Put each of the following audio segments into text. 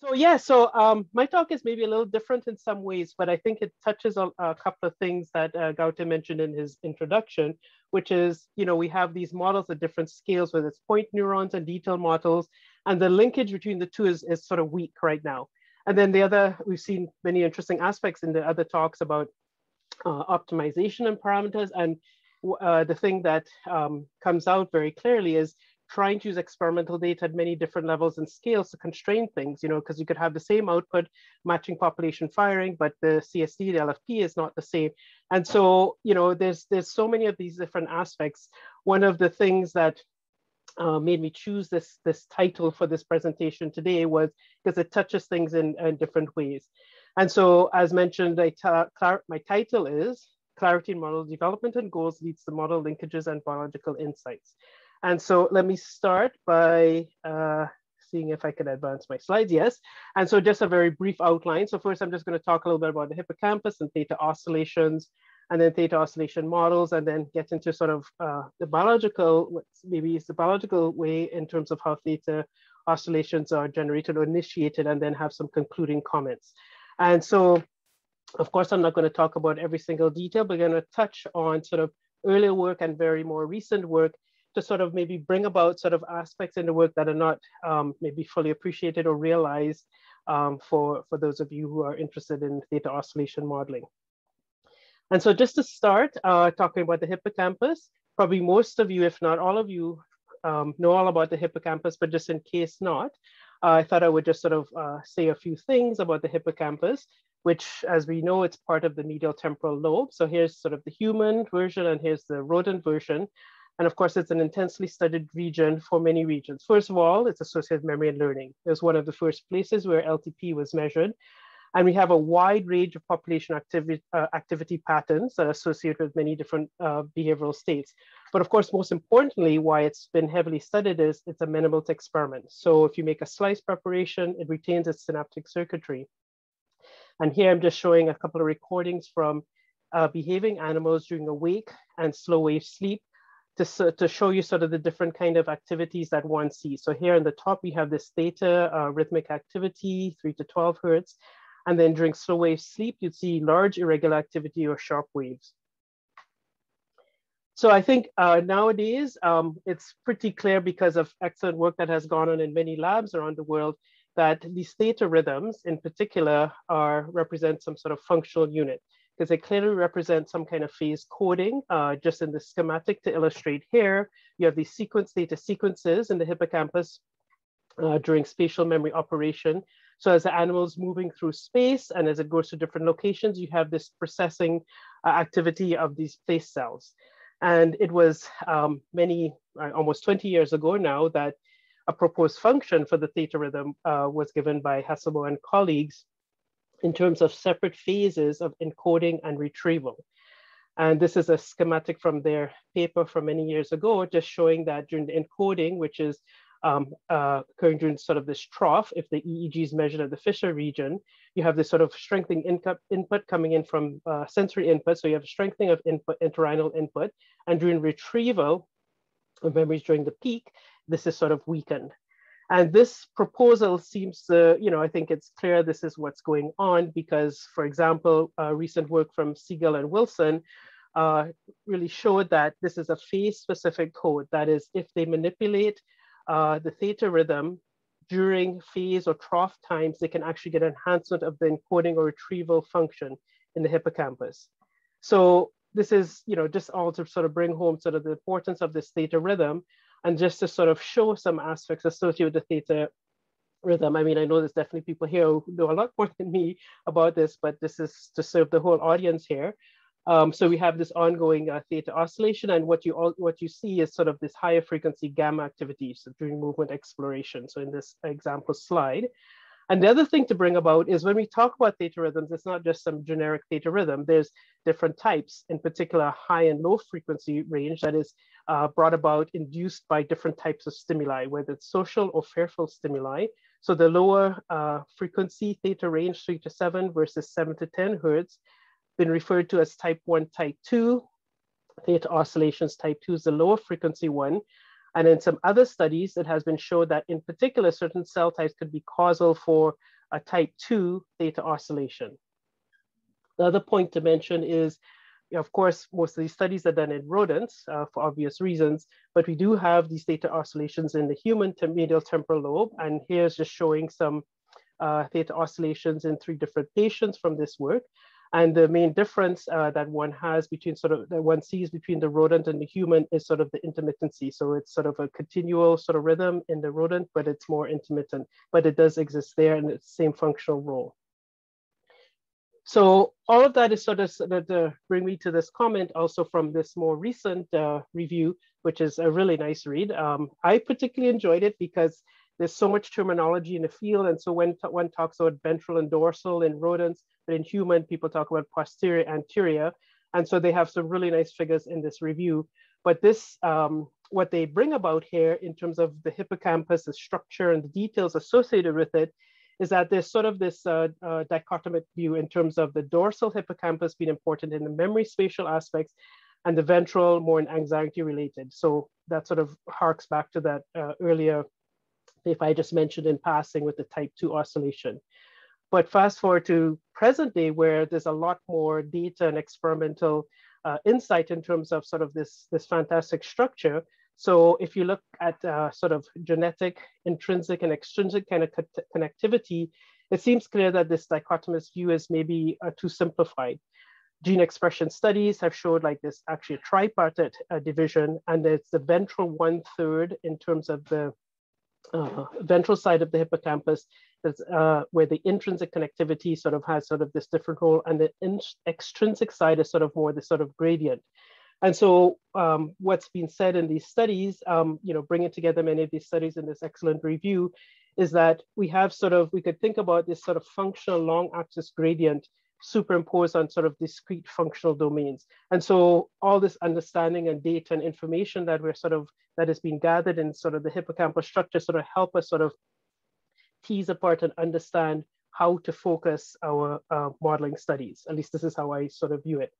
So yeah, so um, my talk is maybe a little different in some ways, but I think it touches on a couple of things that uh, Gaute mentioned in his introduction, which is, you know, we have these models at different scales, whether it's point neurons and detailed models, and the linkage between the two is, is sort of weak right now. And then the other, we've seen many interesting aspects in the other talks about uh, optimization and parameters. And uh, the thing that um, comes out very clearly is trying to use experimental data at many different levels and scales to constrain things, you know, because you could have the same output matching population firing, but the CSD, the LFP is not the same. And so, you know, there's there's so many of these different aspects. One of the things that uh, made me choose this, this title for this presentation today was because it touches things in, in different ways. And so, as mentioned, I my title is Clarity in Model Development and Goals Leads to Model Linkages and Biological Insights. And so let me start by uh, seeing if I can advance my slides. Yes. And so just a very brief outline. So first, I'm just going to talk a little bit about the hippocampus and theta oscillations, and then theta oscillation models, and then get into sort of uh, the biological, maybe it's the biological way in terms of how theta oscillations are generated or initiated, and then have some concluding comments. And so, of course, I'm not going to talk about every single detail, but I'm going to touch on sort of earlier work and very more recent work to sort of maybe bring about sort of aspects in the work that are not um, maybe fully appreciated or realized um, for, for those of you who are interested in theta oscillation modeling. And so just to start uh, talking about the hippocampus, probably most of you, if not all of you, um, know all about the hippocampus, but just in case not, uh, I thought I would just sort of uh, say a few things about the hippocampus, which as we know, it's part of the medial temporal lobe. So here's sort of the human version and here's the rodent version. And of course, it's an intensely studied region for many regions. First of all, it's associated with memory and learning. It was one of the first places where LTP was measured. And we have a wide range of population activity, uh, activity patterns that are associated with many different uh, behavioral states. But of course, most importantly, why it's been heavily studied is it's amenable to experiment. So if you make a slice preparation, it retains its synaptic circuitry. And here I'm just showing a couple of recordings from uh, behaving animals during awake and slow wave sleep to, to show you sort of the different kind of activities that one sees. So here on the top, we have this theta uh, rhythmic activity, three to 12 hertz. And then during slow wave sleep, you'd see large irregular activity or sharp waves. So I think uh, nowadays, um, it's pretty clear because of excellent work that has gone on in many labs around the world that these theta rhythms in particular are represent some sort of functional unit because they clearly represent some kind of phase coding. Uh, just in the schematic to illustrate here, you have these sequence theta sequences in the hippocampus uh, during spatial memory operation. So as the animal's moving through space and as it goes to different locations, you have this processing uh, activity of these place cells. And it was um, many, uh, almost 20 years ago now that a proposed function for the theta rhythm uh, was given by Hasselmo and colleagues in terms of separate phases of encoding and retrieval. And this is a schematic from their paper from many years ago, just showing that during the encoding, which is um, uh, occurring during sort of this trough, if the EEG is measured at the fissure region, you have this sort of strengthening input, input coming in from uh, sensory input. So you have strengthening of input, entorhinal input. And during retrieval of memories during the peak, this is sort of weakened. And this proposal seems to, you know, I think it's clear this is what's going on because, for example, uh, recent work from Siegle and Wilson uh, really showed that this is a phase specific code. That is, if they manipulate uh, the theta rhythm during phase or trough times, they can actually get enhancement of the encoding or retrieval function in the hippocampus. So this is, you know, just all to sort of bring home sort of the importance of this theta rhythm and just to sort of show some aspects associated with the theta rhythm. I mean, I know there's definitely people here who know a lot more than me about this, but this is to serve the whole audience here. Um, so we have this ongoing uh, theta oscillation, and what you all, what you see is sort of this higher frequency gamma activity so during movement exploration. So in this example slide, and the other thing to bring about is when we talk about theta rhythms, it's not just some generic theta rhythm. There's different types, in particular high and low frequency range that is uh, brought about, induced by different types of stimuli, whether it's social or fearful stimuli. So the lower uh, frequency theta range, three to seven versus seven to 10 hertz, been referred to as type one, type two. Theta oscillations type two is the lower frequency one. And in some other studies, it has been shown that in particular, certain cell types could be causal for a type 2 theta oscillation. The other point to mention is, of course, most of these studies are done in rodents uh, for obvious reasons, but we do have these theta oscillations in the human medial temporal lobe. And here's just showing some uh, theta oscillations in three different patients from this work. And the main difference uh, that one has between sort of that one sees between the rodent and the human is sort of the intermittency. So it's sort of a continual sort of rhythm in the rodent, but it's more intermittent, but it does exist there and it's the same functional role. So all of that is sort of sort of to bring me to this comment also from this more recent uh, review, which is a really nice read. Um, I particularly enjoyed it because there's so much terminology in the field. And so when one talks about ventral and dorsal in rodents, but in human, people talk about posterior, anterior. And so they have some really nice figures in this review. But this, um, what they bring about here in terms of the hippocampus, the structure and the details associated with it, is that there's sort of this uh, uh, dichotomic view in terms of the dorsal hippocampus being important in the memory spatial aspects and the ventral more in anxiety related. So that sort of harks back to that uh, earlier, if I just mentioned in passing with the type two oscillation. But fast forward to present day where there's a lot more data and experimental uh, insight in terms of sort of this, this fantastic structure. So if you look at uh, sort of genetic, intrinsic and extrinsic kind of co connectivity, it seems clear that this dichotomous view is maybe uh, too simplified. Gene expression studies have showed like this actually a tripartite uh, division and it's the ventral one third in terms of the uh, ventral side of the hippocampus that's uh, where the intrinsic connectivity sort of has sort of this different role and the extrinsic side is sort of more the sort of gradient. And so um, what's been said in these studies, um, you know, bringing together many of these studies in this excellent review is that we have sort of, we could think about this sort of functional long axis gradient superimposed on sort of discrete functional domains. And so all this understanding and data and information that we're sort of, that has been gathered in sort of the hippocampal structure sort of help us sort of tease apart and understand how to focus our uh, modeling studies. At least this is how I sort of view it.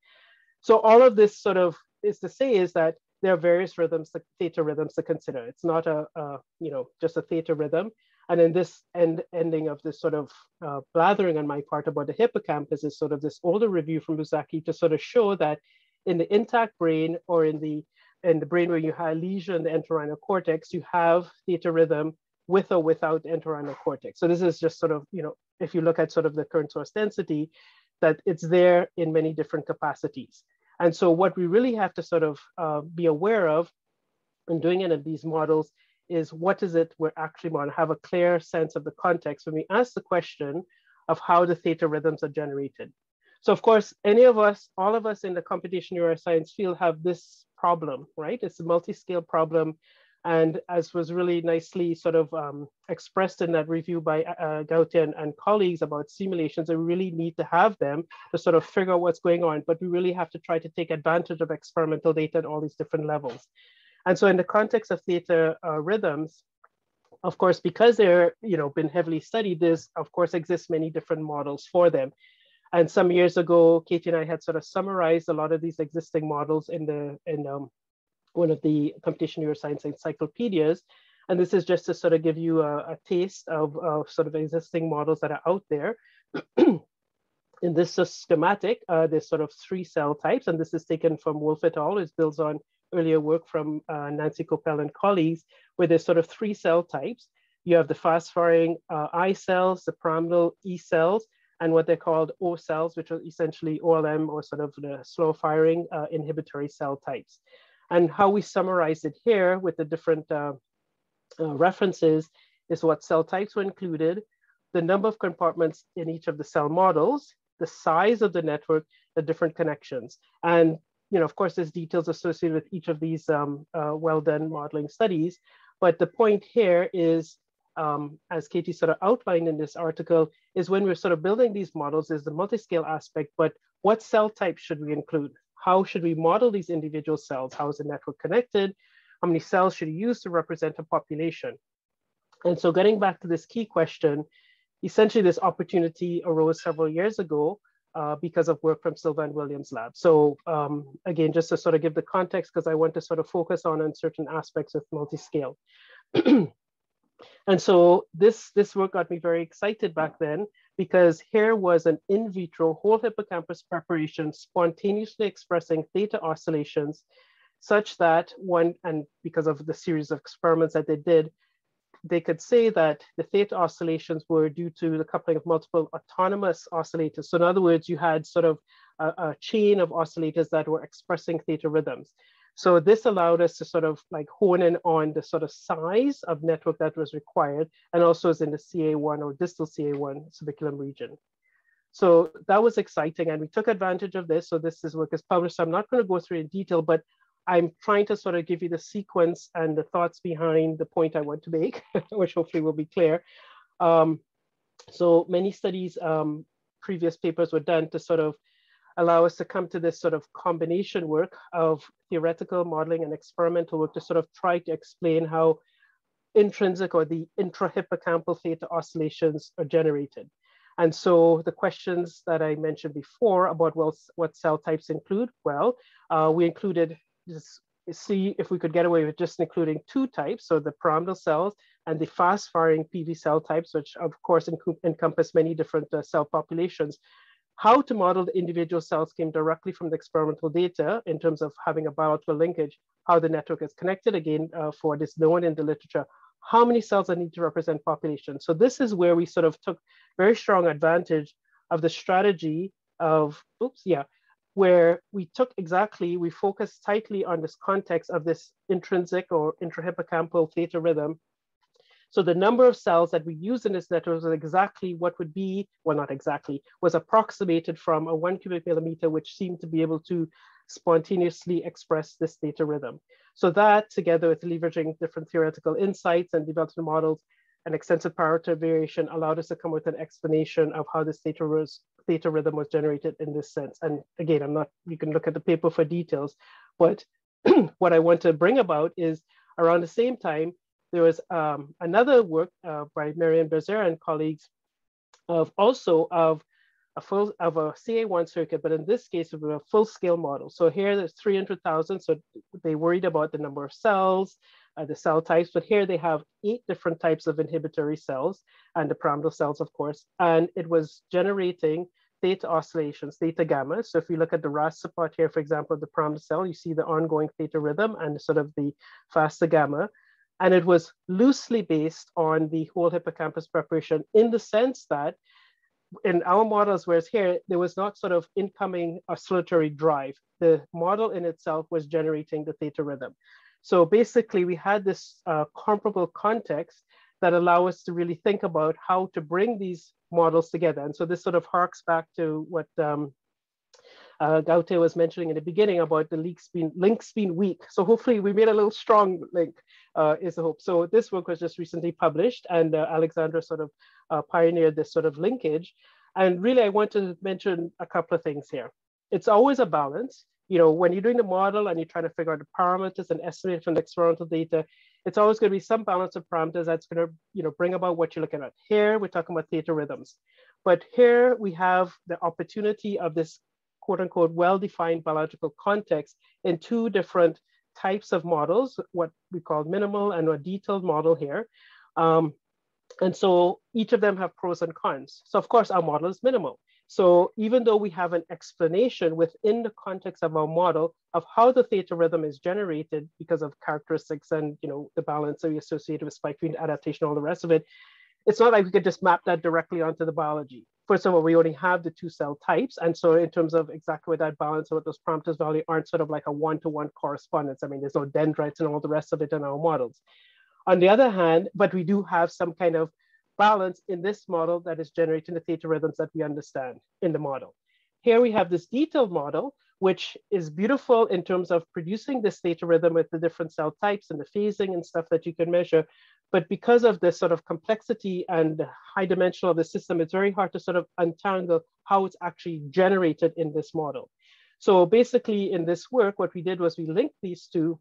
So all of this sort of is to say is that there are various rhythms, theta rhythms to consider. It's not a, a you know, just a theta rhythm. And in this end, ending of this sort of uh, blathering on my part about the hippocampus is sort of this older review from Buzsáki to sort of show that in the intact brain or in the in the brain where you have lesion in the entorhinal cortex, you have theta rhythm with or without entorhinal cortex. So this is just sort of, you know, if you look at sort of the current source density, that it's there in many different capacities. And so what we really have to sort of uh, be aware of in doing any of these models is what is it we're actually to have a clear sense of the context when we ask the question of how the theta rhythms are generated. So of course, any of us, all of us in the computational neuroscience field have this problem, right? It's a multi-scale problem and as was really nicely sort of um, expressed in that review by uh, Gaute and, and, colleagues about simulations, we really need to have them to sort of figure out what's going on, but we really have to try to take advantage of experimental data at all these different levels. And so in the context of theta uh, rhythms, of course, because they're you know been heavily studied, there's of course exists many different models for them. And some years ago, Katie and I had sort of summarized a lot of these existing models in the in um, one of the computation neuroscience encyclopedias. And this is just to sort of give you a, a taste of, of, sort of existing models that are out there. In this schematic, uh, there's sort of three cell types, and this is taken from Wolf et al. It builds on earlier work from uh, Nancy Kopell and colleagues, where there's sort of three cell types. You have the fast firing uh, I cells, the pyramidal E cells, and what they're called O cells, which are essentially OLM or sort of the slow firing uh, inhibitory cell types. And how we summarize it here with the different uh, uh, references is what cell types were included, the number of compartments in each of the cell models, the size of the network, the different connections. And you know, of course, there's details associated with each of these um, uh, well-done modeling studies. But the point here is, um, as Katie sort of outlined in this article, is when we're sort of building these models is the multi-scale aspect, but what cell types should we include? How should we model these individual cells? How is the network connected? How many cells should you use to represent a population? And so getting back to this key question, essentially this opportunity arose several years ago uh, because of work from Sylvain Williams' lab. So um, again, just to sort of give the context, because I want to sort of focus on, on certain aspects of multi-scale. and so this, this work got me very excited back then because here was an in vitro whole hippocampus preparation spontaneously expressing theta oscillations such that one, and because of the series of experiments that they did, they could say that the theta oscillations were due to the coupling of multiple autonomous oscillators. So in other words, you had sort of a, a chain of oscillators that were expressing theta rhythms. So this allowed us to sort of like hone in on the sort of size of network that was required and also is in the CA1 or distal CA1 subiculum region. So that was exciting and we took advantage of this. So this is work is published. So I'm not going to go through in detail, but I'm trying to sort of give you the sequence and the thoughts behind the point I want to make, which hopefully will be clear. Um, so many studies, um, previous papers were done to sort of allow us to come to this sort of combination work of theoretical modeling and experimental work to sort of try to explain how intrinsic or the intrahippocampal theta oscillations are generated. And so the questions that I mentioned before about well, what cell types include, well, uh, we included just see if we could get away with just including two types, so the pyramidal cells and the fast firing PV cell types, which of course encompass many different uh, cell populations. How to model the individual cells came directly from the experimental data in terms of having a biological linkage, how the network is connected again uh, for this known in the literature, how many cells I need to represent population. So this is where we sort of took very strong advantage of the strategy of, oops, yeah, where we took exactly, we focused tightly on this context of this intrinsic or intrahippocampal theta rhythm. So the number of cells that we use in this network was exactly what would be, well, not exactly, was approximated from a one cubic millimeter, which seemed to be able to spontaneously express this theta rhythm. So that together with leveraging different theoretical insights and development models and extensive parameter variation allowed us to come with an explanation of how this theta was theta rhythm was generated in this sense. And again, I'm not, you can look at the paper for details, but what I want to bring about is around the same time, there was um, another work uh, by Marianne Bezaire and colleagues of also of a full of a CA1 circuit, but in this case, of a full scale model. So here there's 300,000. So they worried about the number of cells, uh, the cell types, but here they have eight different types of inhibitory cells and the pyramidal cells, of course, and it was generating theta oscillations, theta gamma. So if you look at the raster plot here, for example, the pyramidal cell, you see the ongoing theta rhythm and sort of the faster gamma. And it was loosely based on the whole hippocampus preparation in the sense that in our models, whereas here, there was not sort of incoming oscillatory drive. The model in itself was generating the theta rhythm. So basically we had this uh, comparable context that allow us to really think about how to bring these models together. And so this sort of harks back to what um, uh, Gaute was mentioning in the beginning about the links being, links being weak. So hopefully we made a little strong link uh, is the hope. So this work was just recently published and uh, Alexandra sort of uh, pioneered this sort of linkage. And really I want to mention a couple of things here. It's always a balance you know, when you're doing the model and you're trying to figure out the parameters and estimate from the experimental data, it's always going to be some balance of parameters that's going to, you know, bring about what you're looking at. Here, we're talking about theta rhythms. But here we have the opportunity of this quote unquote well-defined biological context in two different types of models, what we call minimal and a detailed model here. Um, and so each of them have pros and cons. So of course our model is minimal. So even though we have an explanation within the context of our model of how the theta rhythm is generated because of characteristics and you know the balance that we associated with spike field adaptation, all the rest of it, it's not like we could just map that directly onto the biology. First of all, we only have the two cell types. And so in terms of exactly what that balance or what those parameters value aren't sort of like a one-to-one -one correspondence. I mean, there's no dendrites and all the rest of it in our models. On the other hand, but we do have some kind of balance in this model that is generating the theta rhythms that we understand in the model. Here we have this detailed model, which is beautiful in terms of producing this theta rhythm with the different cell types and the phasing and stuff that you can measure. But because of the sort of complexity and high dimensional of the system, it's very hard to sort of untangle how it's actually generated in this model. So basically in this work, what we did was we linked these two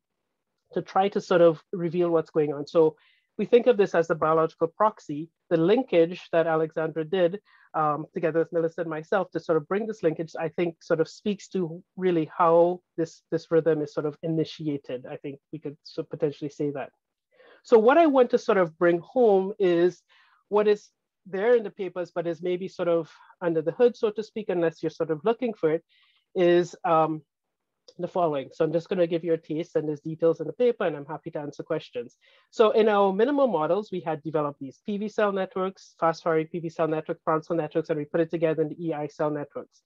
to try to sort of reveal what's going on. So we think of this as the biological proxy. The linkage that Alexandra did um, together with Melissa and myself to sort of bring this linkage, I think sort of speaks to really how this, this rhythm is sort of initiated. I think we could potentially say that. So what I want to sort of bring home is what is there in the papers, but is maybe sort of under the hood, so to speak, unless you're sort of looking for it, is um, the following. So I'm just going to give you a taste and there's details in the paper and I'm happy to answer questions. So in our minimal models, we had developed these PV cell networks, fast firing PV cell network, Brown networks, and we put it together in the EI cell networks.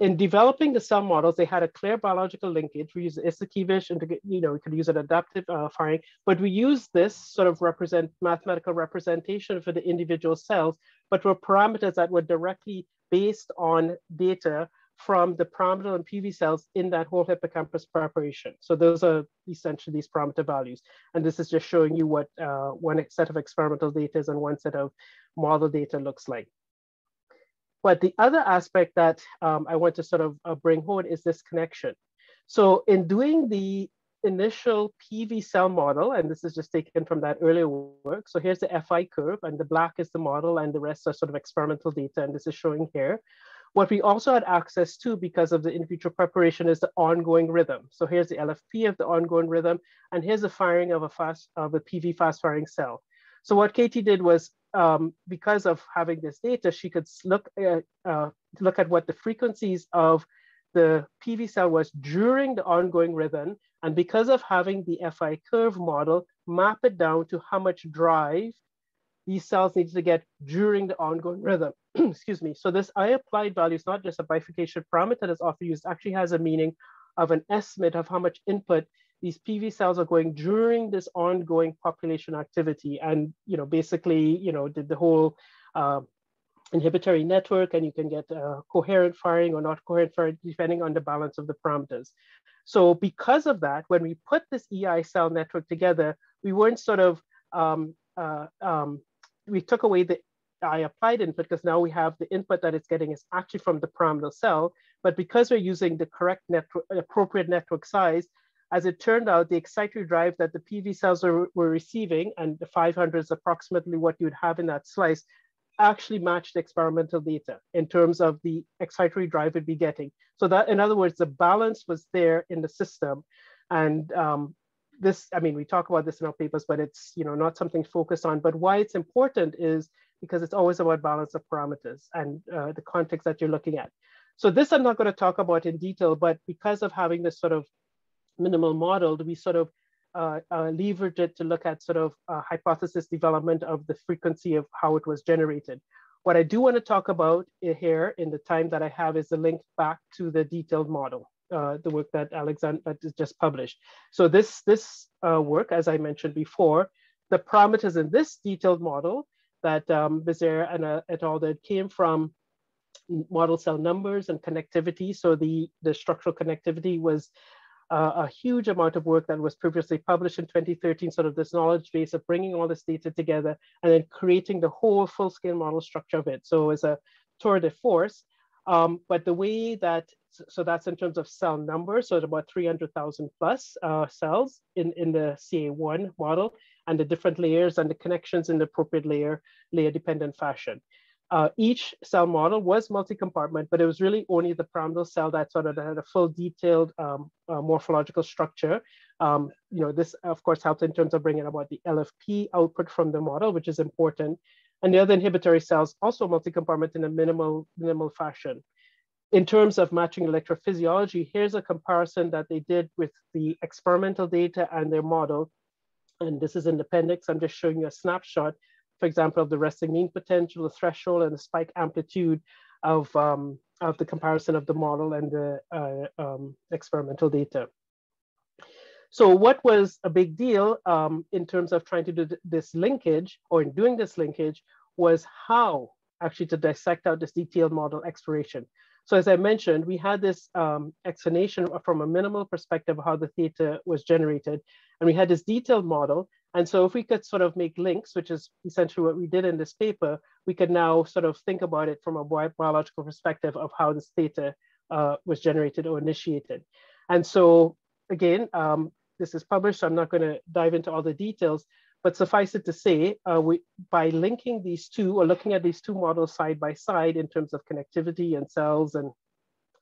In developing the cell models, they had a clear biological linkage. We use Izhikevich and you know we could use an adaptive uh, firing, but we use this sort of represent mathematical representation for the individual cells, but were parameters that were directly based on data from the pyramidal and PV cells in that whole hippocampus preparation. So those are essentially these parameter values. And this is just showing you what uh, one set of experimental data is and one set of model data looks like. But the other aspect that um, I want to sort of uh, bring home is this connection. So in doing the initial PV cell model, and this is just taken from that earlier work. So here's the FI curve and the black is the model and the rest are sort of experimental data. And this is showing here. What we also had access to because of the in vitro preparation is the ongoing rhythm. So here's the LFP of the ongoing rhythm, and here's the firing of a fast of a PV fast firing cell. So what Katie did was, um, because of having this data, she could look at, uh, look at what the frequencies of the PV cell was during the ongoing rhythm. And because of having the FI curve model, map it down to how much drive these cells need to get during the ongoing rhythm. Excuse me. So this I applied value is not just a bifurcation parameter that's often used, actually has a meaning of an estimate of how much input these PV cells are going during this ongoing population activity. And, you know, basically, you know, did the whole uh, inhibitory network and you can get uh, coherent firing or not coherent firing depending on the balance of the parameters. So because of that, when we put this EI cell network together, we weren't sort of um, uh, um, we took away the I applied input because now we have the input that it's getting is actually from the pyramidal cell. But because we're using the correct network, appropriate network size, as it turned out, the excitatory drive that the PV cells were, were receiving, and the 500 is approximately what you would have in that slice, actually matched experimental data in terms of the excitatory drive we'd be getting. So that, in other words, the balance was there in the system. And um, this, I mean, we talk about this in our papers, but it's you know not something focused on. But why it's important is because it's always about balance of parameters and uh, the context that you're looking at. So this I'm not going to talk about in detail, but because of having this sort of minimal model, we sort of uh, uh, it to look at sort of uh, hypothesis development of the frequency of how it was generated. What I do want to talk about here in the time that I have is the link back to the detailed model uh, the work that Alexandra just published. So this, this uh, work, as I mentioned before, the parameters in this detailed model that um, Bezaire and uh, et al. that came from model cell numbers and connectivity. So the, the structural connectivity was uh, a huge amount of work that was previously published in 2013, sort of this knowledge base of bringing all this data together and then creating the whole full scale model structure of it. So as a tour de force, um, but the way that, so that's in terms of cell number, so it's about 300,000 plus uh, cells in, in the CA1 model and the different layers and the connections in the appropriate layer, layer dependent fashion. Uh, each cell model was multi-compartment, but it was really only the pyramidal cell that sort of had a full detailed um, uh, morphological structure. Um, you know, this of course helped in terms of bringing about the LFP output from the model, which is important. And the other inhibitory cells also multi-compartment in a minimal, minimal fashion. In terms of matching electrophysiology, here's a comparison that they did with the experimental data and their model. And this is in the appendix. I'm just showing you a snapshot, for example, of the resting mean potential, the threshold, and the spike amplitude of, um, of the comparison of the model and the uh, um, experimental data. So what was a big deal um, in terms of trying to do this linkage or in doing this linkage was how actually to dissect out this detailed model exploration. So as I mentioned, we had this um, explanation from a minimal perspective of how the theta was generated, and we had this detailed model. And so if we could sort of make links, which is essentially what we did in this paper, we could now sort of think about it from a biological perspective of how this theta uh, was generated or initiated. And so again, um, this is published, so I'm not going to dive into all the details, but suffice it to say, uh, we, by linking these two or looking at these two models side by side in terms of connectivity and cells and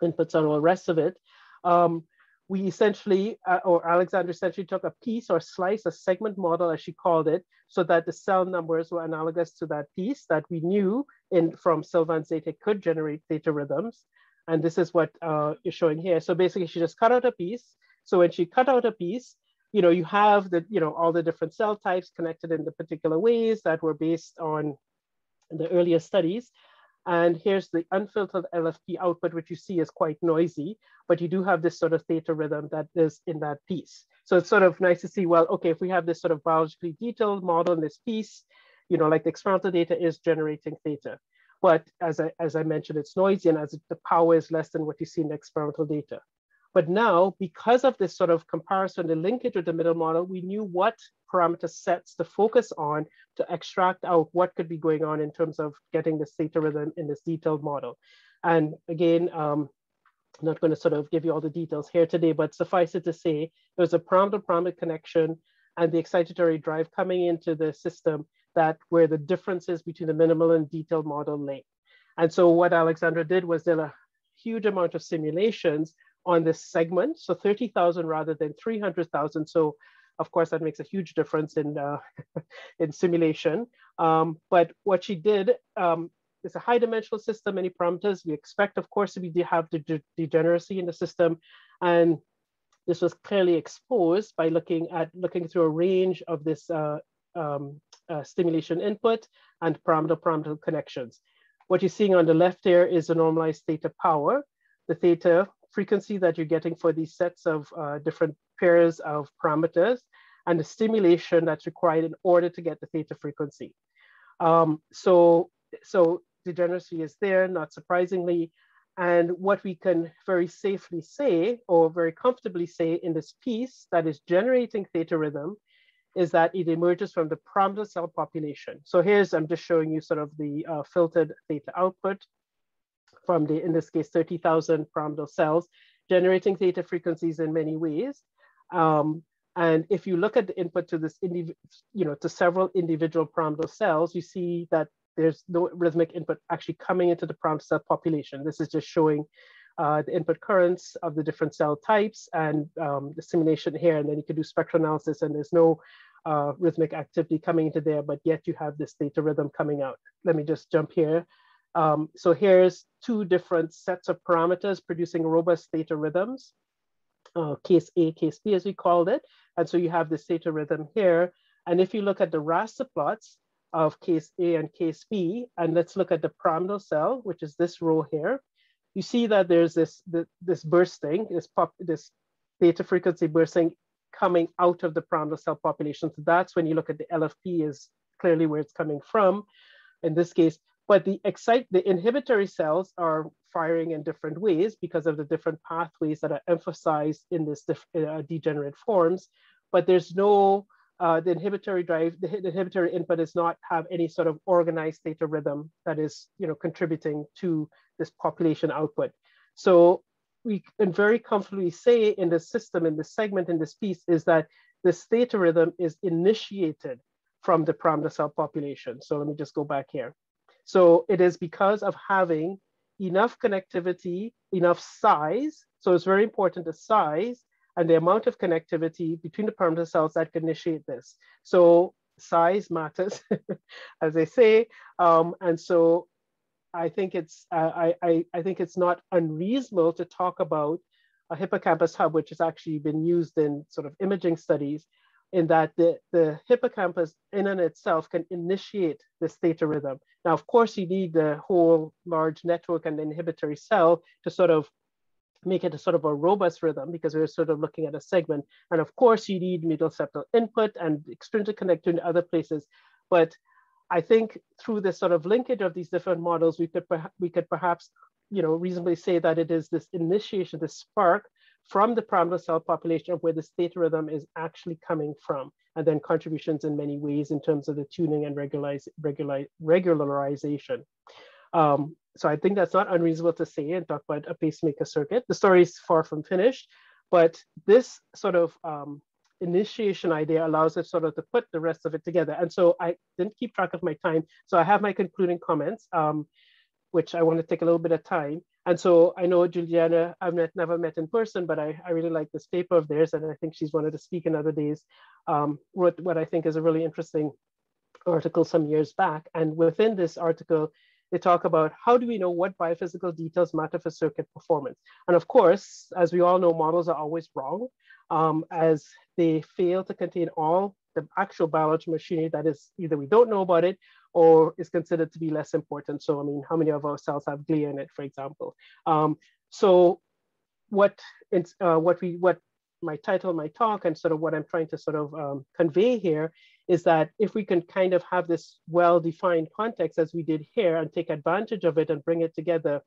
inputs and all the rest of it, um, we essentially, uh, or Alexandra essentially took a piece or slice, a segment model as she called it, so that the cell numbers were analogous to that piece that we knew in from Sylvan's data could generate theta rhythms. And this is what uh, is showing here. So basically she just cut out a piece. So when she cut out a piece, you know, you have the, you know, all the different cell types connected in the particular ways that were based on the earlier studies. And here's the unfiltered LFP output, which you see is quite noisy, but you do have this sort of theta rhythm that is in that piece. So it's sort of nice to see, well, okay, if we have this sort of biologically detailed model in this piece, you know, like the experimental data is generating theta. But as I, as I mentioned, it's noisy and as the power is less than what you see in the experimental data. But now, because of this sort of comparison, the linkage with the middle model, we knew what parameter sets to focus on to extract out what could be going on in terms of getting the theta rhythm in this detailed model. And again, um, I'm not going to sort of give you all the details here today, but suffice it to say, there's a pyramidal-pyramidal connection and the excitatory drive coming into the system that where the differences between the minimal and detailed model lay. And so what Alexandra did was did a huge amount of simulations on this segment. So 30,000 rather than 300,000. So of course that makes a huge difference in, uh, in simulation. Um, but what she did um, is a high dimensional system, many parameters. We expect of course to be have the de degeneracy in the system. And this was clearly exposed by looking at looking through a range of this uh, um, uh, stimulation input and pyramidal-pyramidal connections. What you're seeing on the left here is the normalized theta power. The theta frequency that you're getting for these sets of uh, different pairs of parameters and the stimulation that's required in order to get the theta frequency. Um, so, so degeneracy is there, not surprisingly. And what we can very safely say, or very comfortably say in this piece that is generating theta rhythm, is that it emerges from the pyramidal cell population. So here's, I'm just showing you sort of the uh, filtered theta output from the, in this case, 30,000 pyramidal cells, generating theta frequencies in many ways. Um, and if you look at the input to this, you know, to several individual pyramidal cells, you see that there's no rhythmic input actually coming into the pyramidal cell population. This is just showing uh, the input currents of the different cell types and um, the simulation here, and then you can do spectral analysis and there's no uh, rhythmic activity coming into there, but yet you have this theta rhythm coming out. Let me just jump here um, so here's two different sets of parameters producing robust theta rhythms, uh, case A, case B as we called it. And so you have this theta rhythm here. And if you look at the raster plots of case A and case B, and let's look at the pyramidal cell, which is this row here, you see that there's this, this, bursting, this, pop, this theta frequency bursting coming out of the pyramidal cell population. So that's when you look at the LFP is clearly where it's coming from. In this case, but the excite the inhibitory cells are firing in different ways because of the different pathways that are emphasized in this uh, degenerate forms. But there's no uh, the inhibitory drive, the, the, inhibitory input does not have any sort of organized theta rhythm that is, you know, contributing to this population output. So we can very comfortably say in this system, in this segment, in this piece, is that this theta rhythm is initiated from the pyramidal cell population. So let me just go back here. So it is because of having enough connectivity, enough size. So it's very important the size and the amount of connectivity between the pyramidal cells that can initiate this. So size matters, as they say. Um, and so I think it's uh, I, I, I think it's not unreasonable to talk about a hippocampus hub, which has actually been used in sort of imaging studies, in that the, the hippocampus in and itself can initiate this theta rhythm. Now, of course, you need the whole large network and inhibitory cell to sort of make it a sort of a robust rhythm because we're sort of looking at a segment. And of course, you need medial septal input and extrinsic connector in other places. But I think through this sort of linkage of these different models, we could, we could perhaps you know, reasonably say that it is this initiation, this spark from the pyramidal cell population of where the theta rhythm is actually coming from, and then contributions in many ways in terms of the tuning and regularize, regularization. Um, so I think that's not unreasonable to say and talk about a pacemaker circuit. The story is far from finished, but this sort of um, initiation idea allows us sort of to put the rest of it together. And so I didn't keep track of my time. So I have my concluding comments, um, which I want to take a little bit of time. And so I know Juliana, I've met, never met in person, but I, I really like this paper of theirs. And I think she's wanted to speak in other days, um, what, what I think is a really interesting article some years back. And within this article, they talk about how do we know what biophysical details matter for circuit performance? And of course, as we all know, models are always wrong um, as they fail to contain all the actual biological machinery that is either we don't know about it or is considered to be less important. So, I mean, how many of our cells have glia in it, for example? Um, so, what it's uh, what we what my title, my talk, and sort of what I'm trying to sort of um, convey here is that if we can kind of have this well-defined context as we did here and take advantage of it and bring it together,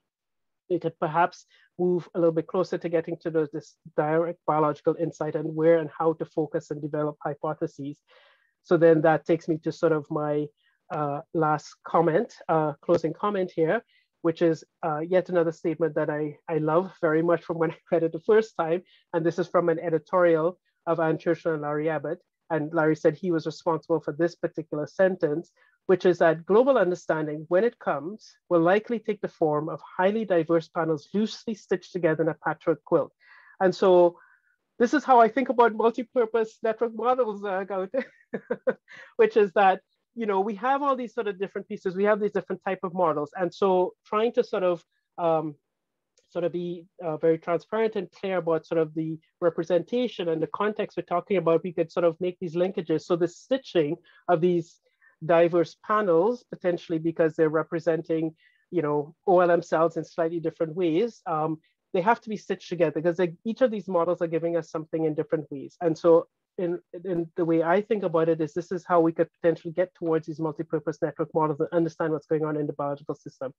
we could perhaps move a little bit closer to getting to the, this direct biological insight and where and how to focus and develop hypotheses. So then that takes me to sort of my uh, last comment, uh, closing comment here, which is uh, yet another statement that I, I love very much from when I read it the first time. And this is from an editorial of Anne Churchland and Larry Abbott. And Larry said he was responsible for this particular sentence, which is that global understanding, when it comes, will likely take the form of highly diverse panels loosely stitched together in a patchwork quilt. And so this is how I think about multi-purpose network models, uh, which is that you know we have all these sort of different pieces, we have these different type of models, and so trying to sort of um, sort of be uh, very transparent and clear about sort of the representation and the context we're talking about, we could sort of make these linkages. So the stitching of these diverse panels, potentially because they're representing, you know, OLM cells in slightly different ways, um, they have to be stitched together because they, each of these models are giving us something in different ways. And so in, in the way I think about it is this is how we could potentially get towards these multi-purpose network models and understand what's going on in the biological system.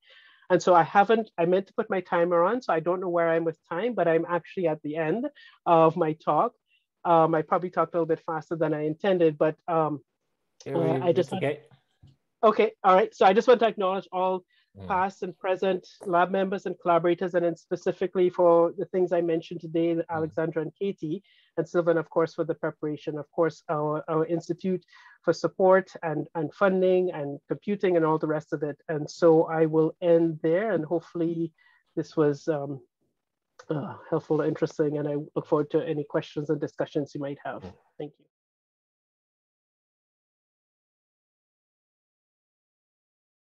And so I haven't, I meant to put my timer on, so I don't know where I'm with time, but I'm actually at the end of my talk. Um, I probably talked a little bit faster than I intended, but um, uh, I just okay. okay, all right. So I just want to acknowledge all mm. past and present lab members and collaborators, and then specifically for the things I mentioned today, mm. Alexandra and Katie, and Sylvan, of course, for the preparation. Of course, our, our institute for support and, and funding and computing and all the rest of it. And so I will end there, and hopefully this was um, uh, helpful, interesting, and I look forward to any questions and discussions you might have. Mm. Thank you.